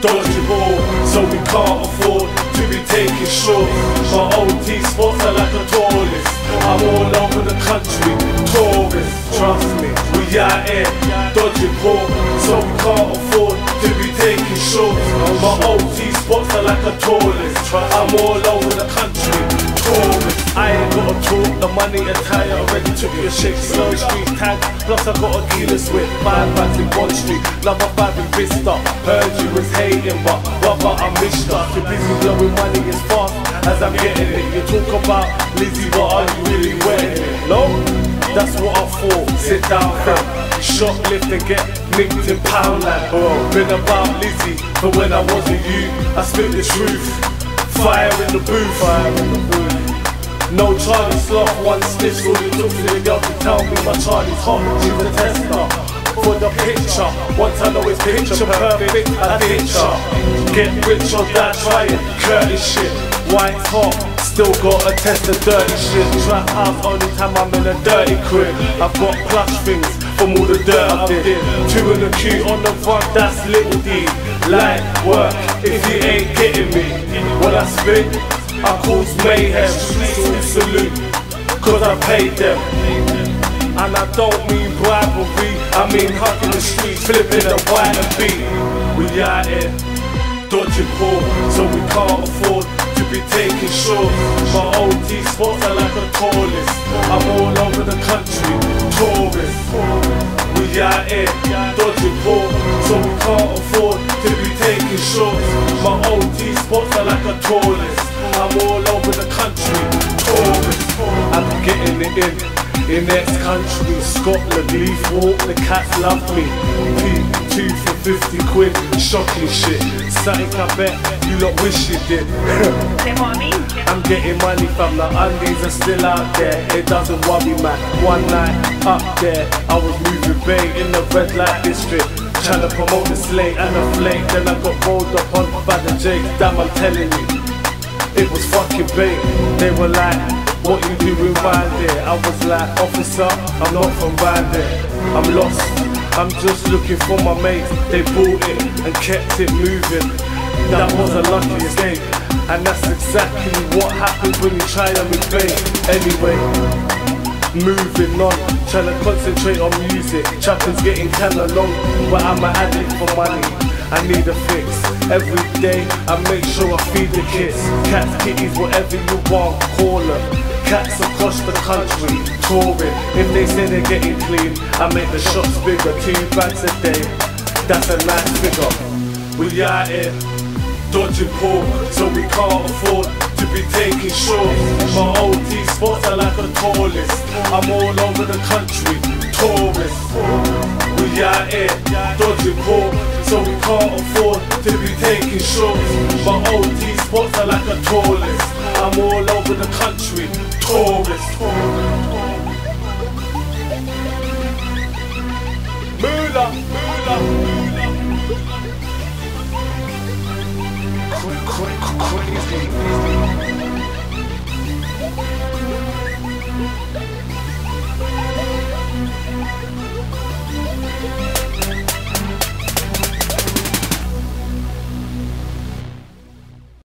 dodgy ball, so we can't afford to be taking short. My OT spots are like a tourist. I'm all over the country, tourist. Trust me, we out here, dodgy ball, so we can't afford to be taking short. My OT spots are like a tourist. I'm all over the country, tourist. I ain't gotta talk, the money attire already took your shake slow street tag. Plus I got a keyless with five bags in one street. Love a five in Vista. Heard you was hating, but brother I missed her. Too busy blowing money as fast as I'm getting it. You talk about Lizzie, but are you really wearing it? No, that's what I thought. Sit down, fam. Shoplift and get nicked in Poundland. Bro, oh. been about Lizzie, but when I wasn't you, I spit the truth. Fire in the booth. Fire in the booth. No Charlie Sloth, one stitch, all you took to the girl to tell me my Charlie's hot, she's a tester. For the picture, once I know it's picture perfect, I her. Get rich or die trying, Curtis shit, white's hot, still got a test the dirty shit. Trap house, only time I'm in a dirty crib. I've got plush things from all the dirt I did. Two in the queue on the front, that's little D. Light work, if you ain't getting me. When I spit, I cause mayhem, salute, cause I paid them. And I don't mean bribery, I mean hugging the streets, flipping a white and beat. We out here, dodging poor, so we can't afford to be taking short. My OT spots are like a tourist. I'm all over the country, tourist. We out here, dodging poor, so we can't afford to be taking short. My OT spots are like a tourist. I'm all over the country, tourist. I'm getting it in. In next country, Scotland, Leaf Walk, the cats love me. P2 for 50 quid, shocking shit. Something I bet you lot wish you did. Say what I mean. I'm getting money from the undies are still out there. It doesn't worry, man. One night up there, I was moving bay in the red light district. Trying to promote the slate and the flake. Then I got rolled up on by the Jake. Damn, I'm telling you, it was fucking bait. They were like, what you doing round there? I was like, officer, I'm not from round there. I'm lost. I'm just looking for my mates. They bought it and kept it moving. That was a lucky escape. And that's exactly what happens when you try to bait. Anyway, moving on, trying to concentrate on music. Trapping's getting kinda long, but I'm an addict for money. I need a fix. Every day I make sure I feed the kids. Cats, kitties, whatever you want, call them. Cats across the country, touring. If they say they're getting clean, I make the shops bigger. Two bags a day, that's a nice figure. We out here, dodging pork, so we can't afford to be taking short. My OT spots are like a tourist. I'm all over the country, tourist. We out here, dodging court, so we can't afford to be taking short. My OT spots are like a tourist. I'm all over the country, tourist. Mula, Mula, Mula. Crazy.